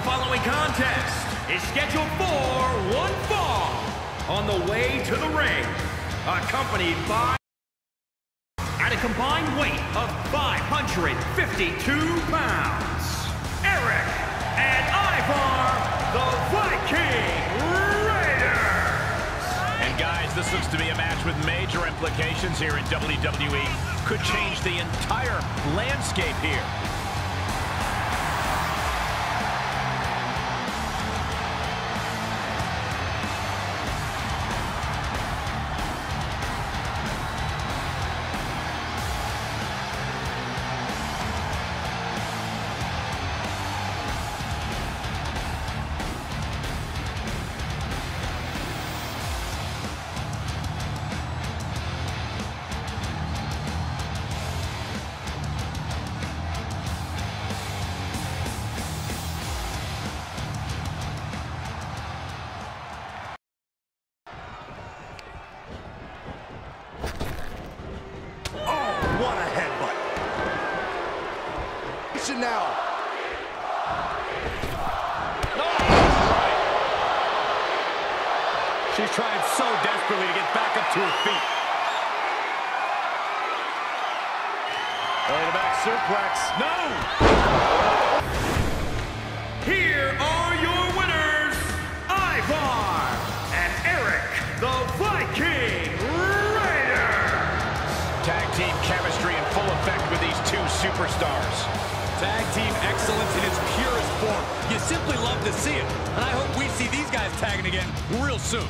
following contest is scheduled for one fall on the way to the ring, accompanied by at a combined weight of 552 pounds, Erik and Ivar, the Viking Raiders. And guys, this looks to be a match with major implications here in WWE. Could change the entire landscape here. Listen now. She's trying so desperately to get back up to her feet. To back suplex. No! Here are your winners, Ivar and Erik, the Viking Raiders. Tag team chemistry in full effect with these two superstars. Tag team excellence in its purest form. You simply love to see it. And I hope we see these guys tagging again real soon.